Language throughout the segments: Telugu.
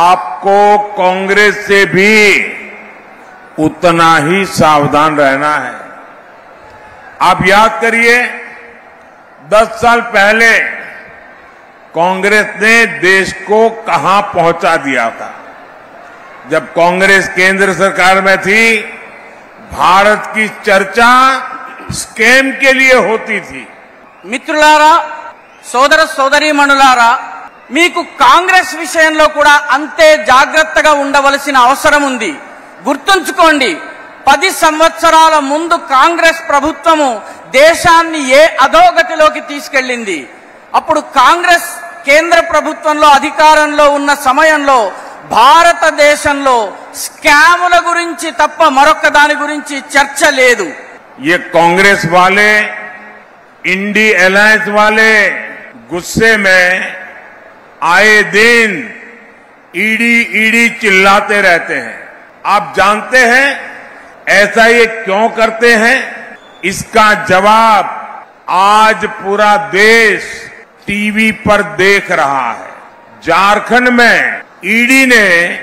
आपको कांग्रेस से भी उतना ही सावधान रहना है आप याद करिए दस साल पहले कांग्रेस ने देश को कहां पहुंचा दिया था जब कांग्रेस केंद्र सरकार में थी भारत की चर्चा स्कैम के लिए होती थी మిత్రులారా సోదర సోదరీమణులారా మీకు కాంగ్రెస్ విషయంలో కూడా అంతే జాగ్రత్తగా ఉండవలసిన అవసరం ఉంది గుర్తుంచుకోండి పది సంవత్సరాల ముందు కాంగ్రెస్ ప్రభుత్వము దేశాన్ని ఏ అధోగతిలోకి తీసుకెళ్ళింది అప్పుడు కాంగ్రెస్ కేంద్ర ప్రభుత్వంలో అధికారంలో ఉన్న సమయంలో భారతదేశంలో స్కాముల గురించి తప్ప మరొక దాని గురించి చర్చ లేదు ये कांग्रेस वाले इंडी अलायंस वाले गुस्से में आए दिन ईडी ईडी चिल्लाते रहते हैं। आप जानते हैं, ऐसा ये क्यों करते हैं? इसका जवाब आज पूरा देश टीवी पर देख रहा है। झारखंड में ईडी ने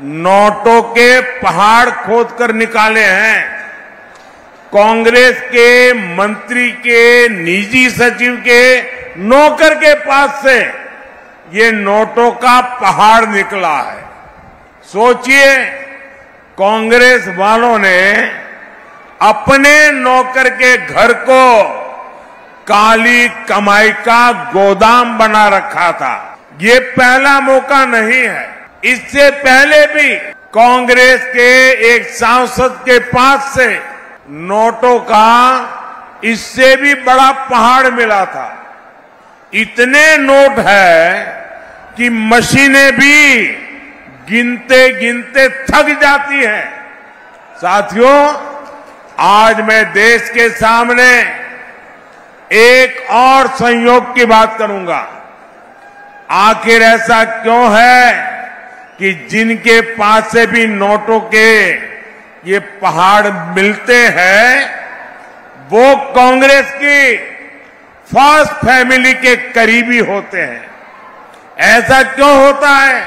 नोटों के पहाड़ खोदकर निकाले हैं। कांग्रेस के मंत्री के, निजी सचिव के, नौकर के पास से ये नोटों का पहाड़ निकला है। सोचिए, कांग्रेस वालों ने अपने नौकर के घर को काली कमाई का गोदाम बना रखा था। ये पहला मौका नहीं है। इससे पहले भी कांग्रेस के एक सांसद के पास से नोटों का इससे भी बड़ा पहाड़ मिला था। इतने नोट है कि मशीनें भी गिनते गिनते थक जाती हैं। साथियों, आज मैं देश के सामने एक और संयोग की बात करूँगा। आखिर ऐसा क्यों है कि जिनके पास से भी नोटों के ये पहाड़ मिलते हैं, वो कांग्रेस की फ़र्स्ट फैमिली के करीबी होते हैं। ऐसा क्यों होता है?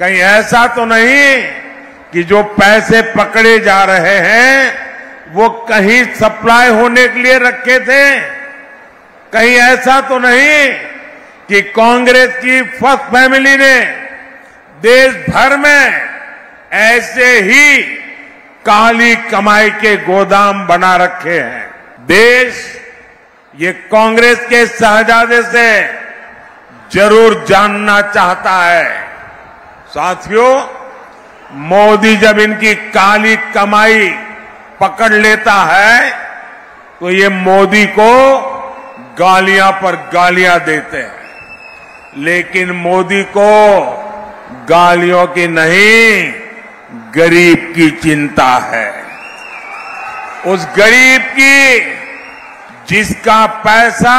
कहीं ऐसा तो नहीं कि जो पैसे पकड़े जा रहे हैं, वो कहीं सप्लाई होने के लिए रखे थे। कहीं ऐसा तो नहीं कि कांग्रेस की फ़र्स्ट फैमिली ने देश भर में ऐसे ही काली कमाई के गोदाम बना रखे हैं। देश ये कांग्रेस के शहजादे से ज़रूर जानना चाहता है। साथियों, मोदी जब इनकी काली कमाई पकड़ लेता है तो ये मोदी को गालियाँ पर गालियाँ देते हैं। लेकिन मोदी को गालियों की नहीं, गरीब की चिंता है। उस गरीब की जिसका पैसा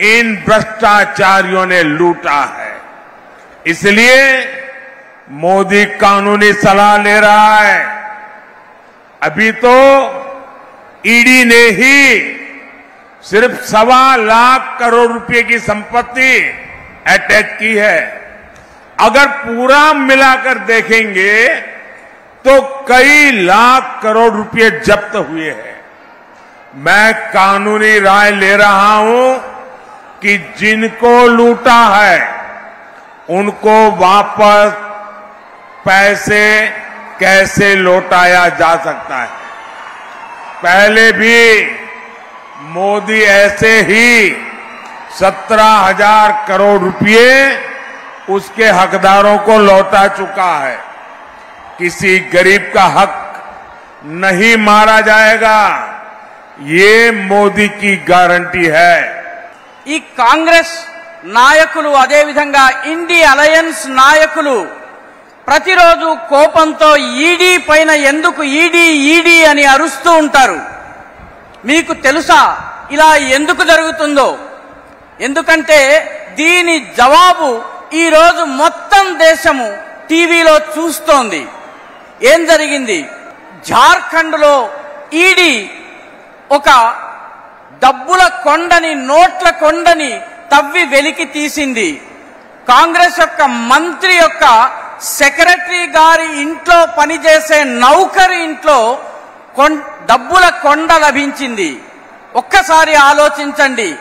इन भ्रष्टाचारियों ने लूटा है। इसलिए मोदी कानूनी सलाह ले रहा है। अभी तो ईडी ने ही सिर्फ़ सवा लाख करोड़ रुपए की संपत्ति अटैच की है। अगर पूरा मिलाकर देखेंगे तो कई लाख करोड़ रुपए जब्त हुए हैं। मैं कानूनी राय ले रहा हूँ कि जिनको लूटा है, उनको वापस पैसे कैसे लौटाया जा सकता है? पहले भी मोदी ऐसे ही सत्रह हज़ार करोड़ रुपए उसके हकदारों को लौटा चुका है। किसी गरीब का हक नहीं मारा जाएगा। ఏ మోదీకి గ్యారంటీ హై? ఈ కాంగ్రెస్ నాయకులు అదేవిధంగా ఇండి అలయన్స్ నాయకులు ప్రతిరోజు కోపంతో ఈడీ పైన ఎందుకు ఈడీ ఈడీ అని అరుస్తూ ఉంటారు. మీకు తెలుసా ఇలా ఎందుకు జరుగుతుందో? ఎందుకంటే దీని జవాబు ఈరోజు మొత్తం దేశము టీవీలో చూస్తోంది. ఏం జరిగింది? జార్ఖండ్లో ఈడీ ఒక డబ్బుల కొండని నోట్ల కొండని తవ్వి వెలికి తీసింది. కాంగ్రెస్ యొక్క మంత్రి యొక్క సెక్రటరీ గారి ఇంట్లో పనిచేసే నౌకరి ఇంట్లో కొన్- డబ్బుల కొండ లభించింది. ఒక్కసారి ఆలోచించండి.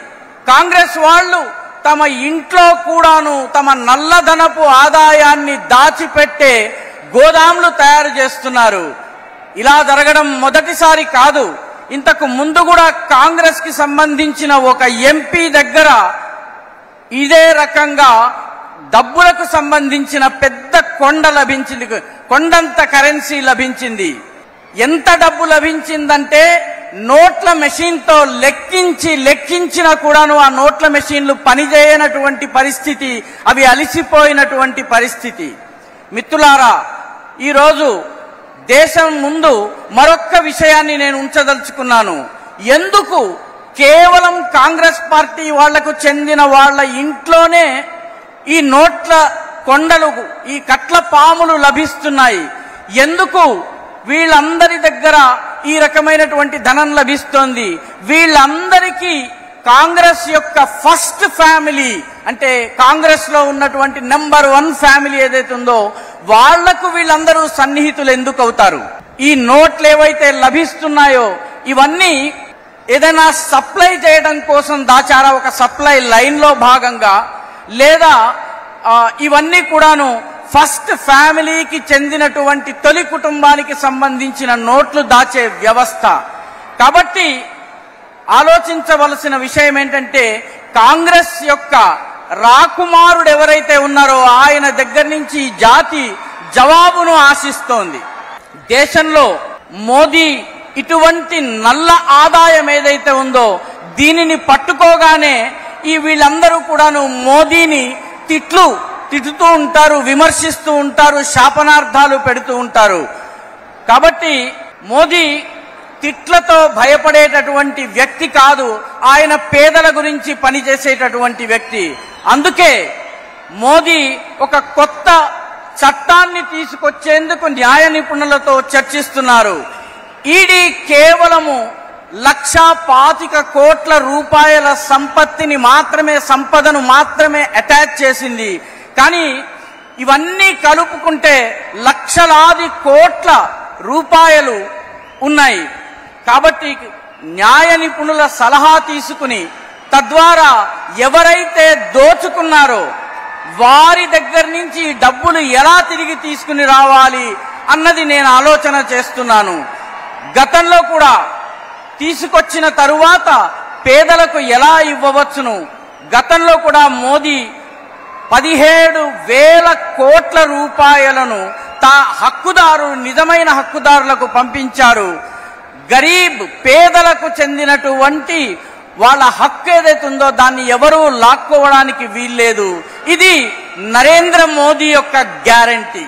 కాంగ్రెస్ వాళ్ళు తమ ఇంట్లో కూడాను తమ నల్లధనపు ఆదాయాన్ని దాచిపెట్టే గోదాములు తయారు చేస్తున్నారు. ఇలా జరగడం మొదటిసారి కాదు. ఇంతకు ముందు కూడా కాంగ్రెస్కి సంబంధించిన ఒక ఎంపీ దగ్గర ఇదే రకంగా డబ్బులకు సంబంధించిన పెద్ద కొండ లభించింది. కొండంత కరెన్సీ లభించింది. ఎంత డబ్బు లభించిందంటే నోట్ల మెషిన్తో లెక్కించి లెక్కించినా కూడాను ఆ నోట్ల మెషిన్లు పనిచేయనటువంటి పరిస్థితి అవి అలిసిపోయినటువంటి పరిస్థితి. మిత్రులారా ఈరోజు దేశం ముందు మరొక్క విషయాన్ని నేను ఉంచదలుచుకున్నాను. ఎందుకు? కేవలం కాంగ్రెస్ పార్టీ వాళ్ళకు చెందిన వాళ్ళ ఇంట్లోనే ఈ నోట్ల కొండలు ఈ కట్ల పాములు లభిస్తున్నాయి. ఎందుకు? వీళ్ళందరి దగ్గర ఈ రకమైనటువంటి ధనం లభిస్తోంది. వీళ్ళందరికీ కాంగ్రెస్ యొక్క ఫస్ట్ ఫ్యామిలీ అంటే కాంగ్రెస్లో ఉన్నటువంటి నెంబర్ వన్ ఫ్యామిలీ ఏదైతే ఉందో వాళ్ళకు వీళ్ళందరూ సన్నిహితులు ఎందుకు అవుతారు? ఈ నోట్లు ఏవైతే లభిస్తున్నాయో ఇవన్నీ ఏదైనా సప్లై చేయడం కోసం దాచారా? ఒక సప్లై లైన్లో భాగంగా లేదా ఇవన్నీ కూడాను ఫస్ట్ ఫ్యామిలీకి చెందినటువంటి తొలి కుటుంబానికి సంబంధించిన నోట్లు దాచే వ్యవస్థ. కాబట్టి ఆలోచించవలసిన విషయం ఏంటంటే కాంగ్రెస్ యొక్క రాకుమారుడు ఎవరైతే ఉన్నారో ఆయన దగ్గర నుంచి ఈ జాతి జవాబును ఆశిస్తోంది. దేశంలో మోదీ ఇటువంటి నల్ల ఆదాయం ఏదైతే ఉందో దీనిని పట్టుకోగానే ఈ వీళ్ళందరూ కూడాను మోదీని తిట్లు తిట్టుతూ ఉంటారు విమర్శిస్తూ ఉంటారు శాపనార్థాలు పెడుతూ ఉంటారు. కాబట్టి మోదీ తిట్లతో భయపడేటటువంటి వ్యక్తి కాదు ఆయన పేదల గురించి పనిచేసేటటువంటి వ్యక్తి. అందుకే మోదీ ఒక కొత్త చట్టాన్ని తీసుకొచ్చేందుకు న్యాయ నిపుణులతో చర్చిస్తున్నారు. ఈడీ కేవలము లక్షా పాతిక కోట్ల రూపాయల సంపత్తిని మాత్రమే సంపదను మాత్రమే అటాచ్ చేసింది. కానీ ఇవన్నీ కలుపుకుంటే లక్షలాది కోట్ల రూపాయలు ఉన్నాయి. కాబట్టి న్యాయ నిపుణుల సలహా తీసుకుని తద్వారా ఎవరైతే దోచుకున్నారో వారి దగ్గర నుంచి డబ్బులు ఎలా తిరిగి తీసుకుని రావాలి అన్నది నేను ఆలోచన చేస్తున్నాను. గతంలో కూడా తీసుకొచ్చిన తరువాత పేదలకు ఎలా ఇవ్వవచ్చును? గతంలో కూడా మోదీ పదిహేడు వేల కోట్ల రూపాయలను తా హక్కుదారు నిజమైన హక్కుదారులకు పంపించారు. గరీబ్ పేదలకు చెందినటువంటి వాళ్ళ హక్కు ఏదైతే ఉందో దాన్ని ఎవరూ లాక్కోవడానికి వీల్లేదు. ఇది నరేంద్ర మోదీ యొక్క గ్యారంటీ.